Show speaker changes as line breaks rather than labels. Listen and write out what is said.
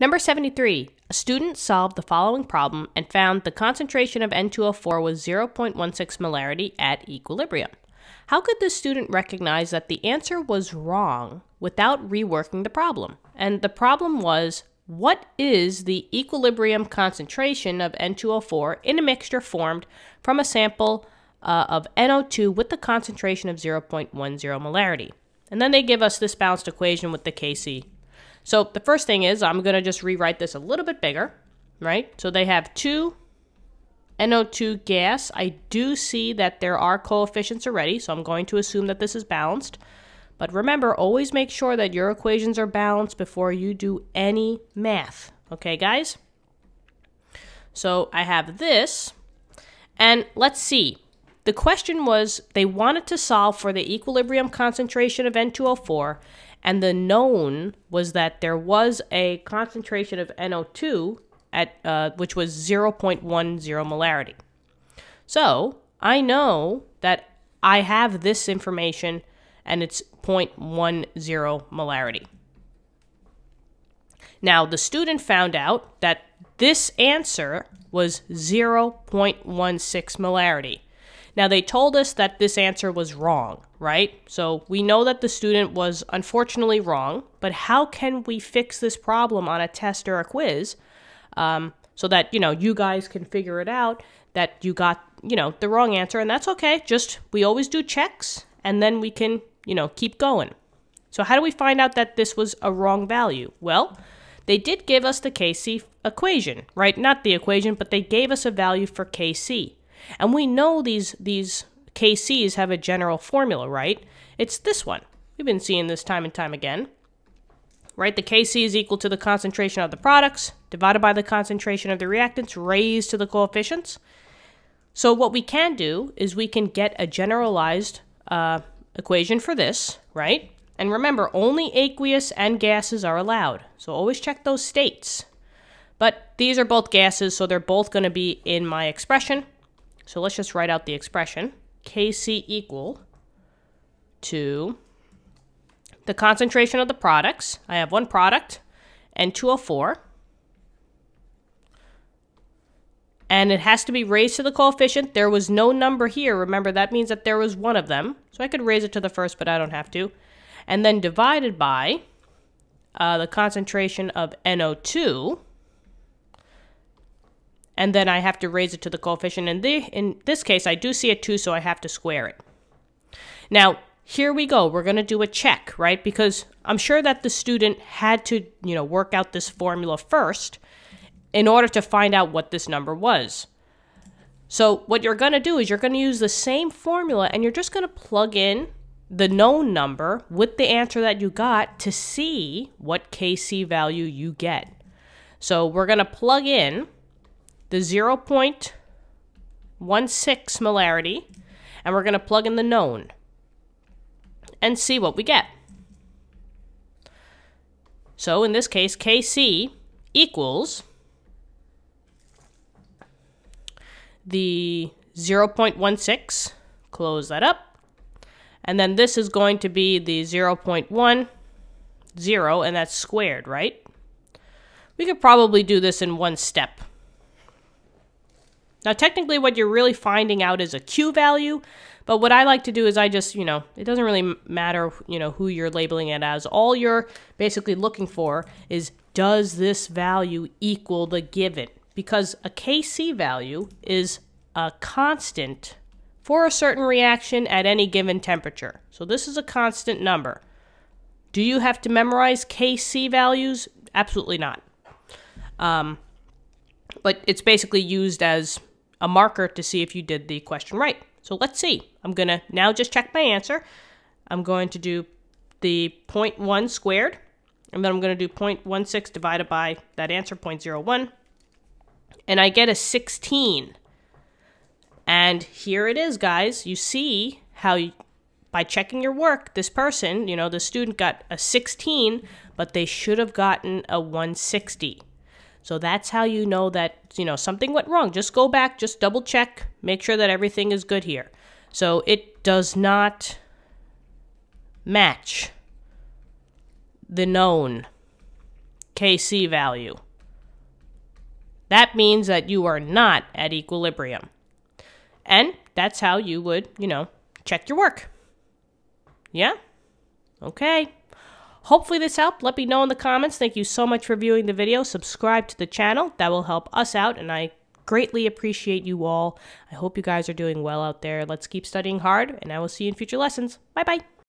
Number 73. A student solved the following problem and found the concentration of N2O4 was 0.16 molarity at equilibrium. How could the student recognize that the answer was wrong without reworking the problem? And the problem was what is the equilibrium concentration of N2O4 in a mixture formed from a sample uh, of NO2 with the concentration of 0.10 molarity? And then they give us this balanced equation with the Kc so the first thing is I'm going to just rewrite this a little bit bigger, right? So they have two NO2 gas. I do see that there are coefficients already, so I'm going to assume that this is balanced. But remember, always make sure that your equations are balanced before you do any math. Okay, guys? So I have this, and let's see. The question was they wanted to solve for the equilibrium concentration of N2O4 and the known was that there was a concentration of NO2 at uh, which was 0.10 molarity. So I know that I have this information and it's 0.10 molarity. Now, the student found out that this answer was 0.16 molarity. Now, they told us that this answer was wrong, right? So we know that the student was unfortunately wrong, but how can we fix this problem on a test or a quiz um, so that, you know, you guys can figure it out that you got, you know, the wrong answer? And that's okay. Just we always do checks and then we can, you know, keep going. So how do we find out that this was a wrong value? Well, they did give us the Kc equation, right? Not the equation, but they gave us a value for Kc. And we know these these KCs have a general formula, right? It's this one. We've been seeing this time and time again. Right? The Kc is equal to the concentration of the products divided by the concentration of the reactants raised to the coefficients. So what we can do is we can get a generalized uh, equation for this, right? And remember, only aqueous and gases are allowed. So always check those states. But these are both gases, so they're both going to be in my expression. So let's just write out the expression. Kc equal to the concentration of the products. I have one product, N2O4. And it has to be raised to the coefficient. There was no number here. Remember, that means that there was one of them. So I could raise it to the first, but I don't have to. And then divided by uh, the concentration of NO2 and then I have to raise it to the coefficient. In, the, in this case, I do see a 2, so I have to square it. Now, here we go. We're going to do a check, right? Because I'm sure that the student had to, you know, work out this formula first in order to find out what this number was. So what you're going to do is you're going to use the same formula and you're just going to plug in the known number with the answer that you got to see what Kc value you get. So we're going to plug in the 0.16 molarity, and we're going to plug in the known and see what we get. So in this case, Kc equals the 0.16, close that up, and then this is going to be the 0.10, and that's squared, right? We could probably do this in one step. Now, technically, what you're really finding out is a Q value, but what I like to do is I just, you know, it doesn't really matter, you know, who you're labeling it as. All you're basically looking for is does this value equal the given? Because a Kc value is a constant for a certain reaction at any given temperature. So this is a constant number. Do you have to memorize Kc values? Absolutely not. Um, but it's basically used as a marker to see if you did the question right. So let's see. I'm going to now just check my answer. I'm going to do the 0.1 squared, and then I'm going to do 0.16 divided by that answer, 0.01, and I get a 16. And here it is, guys. You see how you, by checking your work, this person, you know, the student got a 16, but they should have gotten a 160. So that's how you know that, you know, something went wrong. Just go back, just double check, make sure that everything is good here. So it does not match the known Kc value. That means that you are not at equilibrium. And that's how you would, you know, check your work. Yeah? Okay. Hopefully this helped. Let me know in the comments. Thank you so much for viewing the video. Subscribe to the channel. That will help us out, and I greatly appreciate you all. I hope you guys are doing well out there. Let's keep studying hard, and I will see you in future lessons. Bye bye.